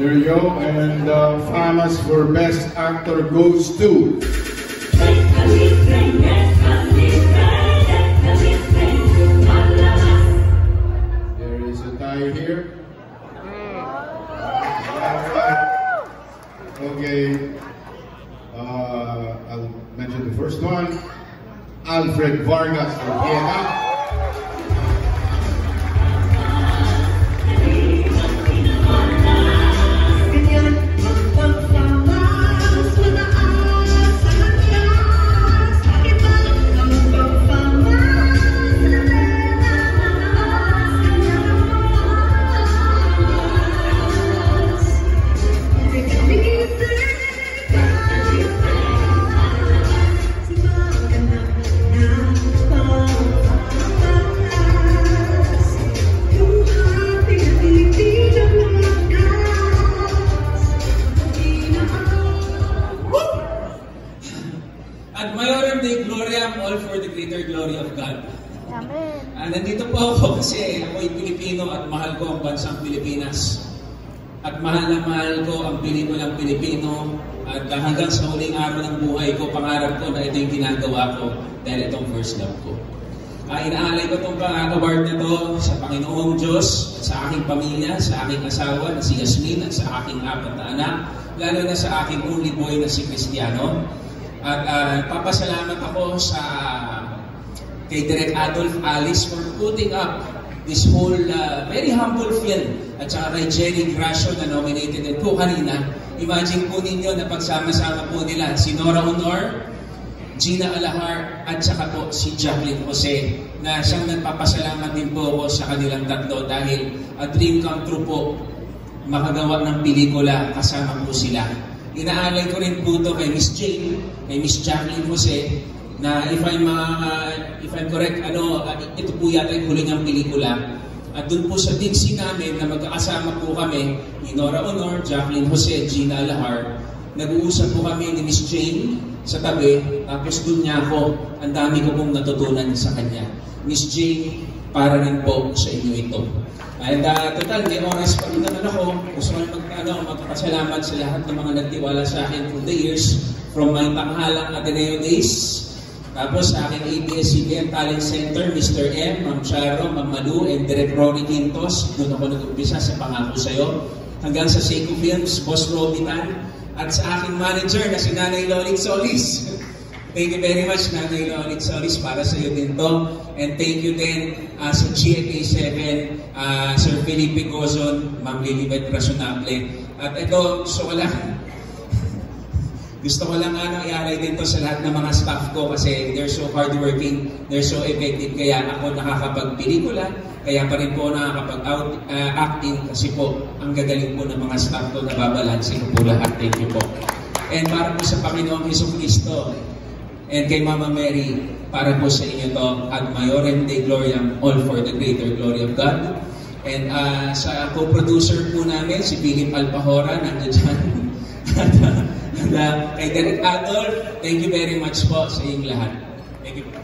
There you go. And uh, famous for Best Actor goes to... There is a tie here. Okay. Uh, I'll mention the first one. Alfred Vargas from Vienna. All for the greater glory of God. Amen. Ah, nandito po ako kasi ako'y Pilipino at mahal ko ang bansang Pilipinas. At mahal na mahal ko ang pelikulang Pilipino. At ah, hanggang sa huling araw ng buhay ko, pangarap ko na ito yung ginagawa ko dahil itong first love ko. Uh, inaalay ko itong award na to sa Panginoong Diyos at sa aking pamilya, sa aking asawa na si Yasmin at sa aking apat na anak, lalo na sa aking only boy na si Cristiano. At uh, papasalamat ako sa kay Direk Adolf Alice for putting up this whole uh, very humble film at saka kay Jenny Gracio na nominated din po kanina. Imagine po ninyo na pagsama-sama po nila si Nora Honor, Gina Alahar at saka po si Jacqueline Jose na siyang nagpapasalamat din po ako sa kanilang tatlo dahil a dream come true po makagawa ng pelikula kasama po sila. Inaalay ko rin po ito kay Miss Jane, kay Miss Jacqueline Jose na if I'm, uh, if I'm correct, ano, uh, ito po yata yung huling ang pelikula. At doon po sa Dixie namin na magkakasama po kami ni Nora Honor, Jacqueline Jose, Gina Alahar, nag-uusap po kami ni Miss Jane sa tabi, tapos doon niya ako, ang dami ko pong natutunan sa kanya. Miss Jane, para rin po sa inyo ito. And uh, total, may oras pa rin naman ako. Gusto ko mag, ano, magpapasalamat sa lahat ng mga nagtiwala sa akin through the years from my tanghalang Ateneo days tapos sa aking ABS-CBN Talent Center, Mr. M, Ma'am Charo, Ma'am Madu, and Direct Ronnie Quintos. Doon ako nag-umpisa sa pangako sa'yo. Hanggang sa Seiko Films, Boss Robitan, at sa aking manager na si Nanay Lolit Solis. Thank you very much, Nanay Lolit Solis, para sa iyo din to. And thank you din uh, sa GMA7, uh, Sir Felipe Gozon, Ma'am Lilibet Rasunable. At ito, so wala, gusto ko lang ano, i-alay din to sa lahat ng mga staff ko kasi they're so hardworking, they're so effective. Kaya ako nakakapag-pelikula, kaya pa rin po nakakapag-acting uh, kasi po ang gagaling po ng mga staff ko na babalansin po lahat. Thank you po. And para po sa Panginoong Heso Kristo and kay Mama Mary, para po sa inyo to, ad maiorem de gloriam, all for the greater glory of God. And uh, sa co-producer po namin, si Philip Alpahora, nandiyan dyan. Kay Derek Adolf, thank you very much po sa inyong lahat. Thank you.